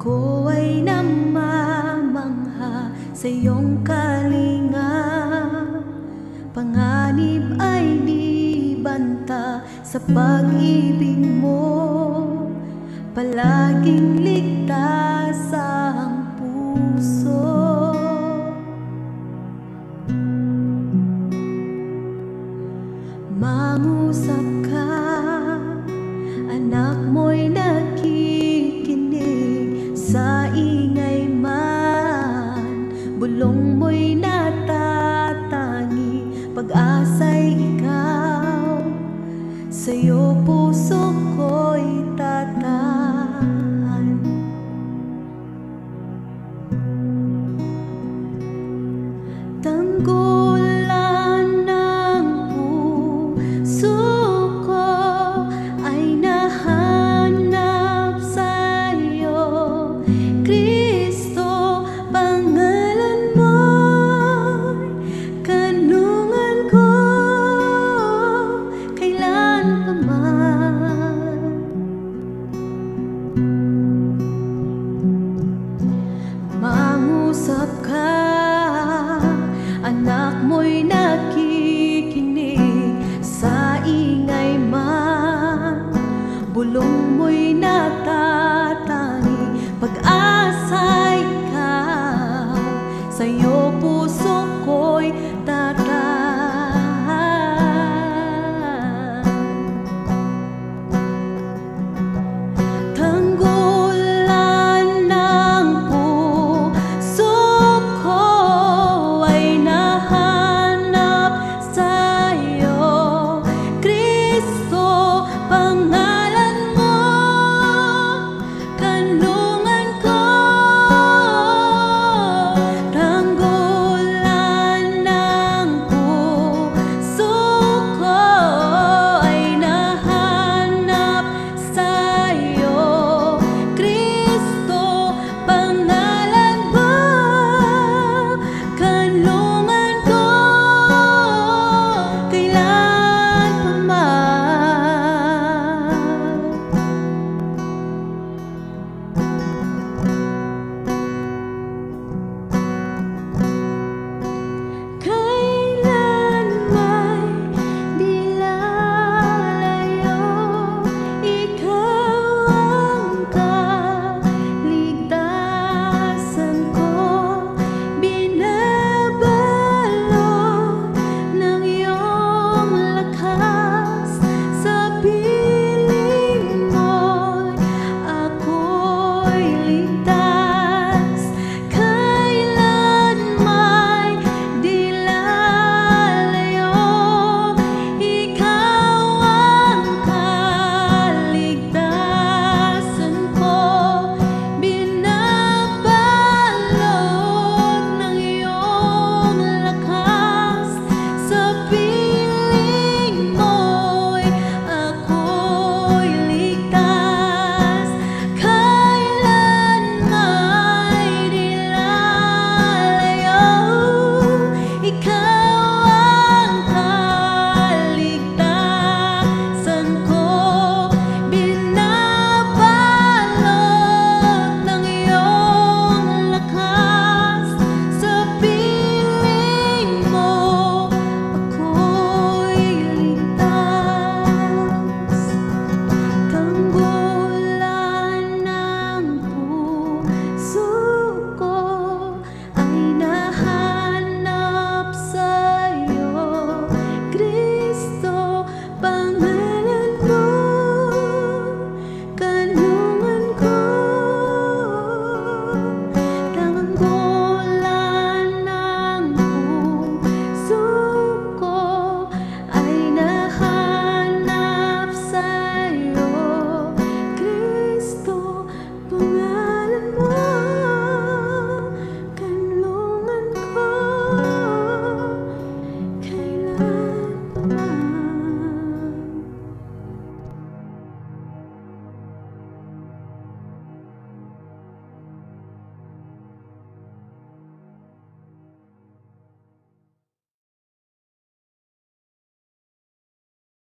Ako ay namamangha sa iyong kalinga. Panganib ay di banta sa pag-ibig mo. Palaging ligtas ang puso. Mangusap 龙妹 Senhor.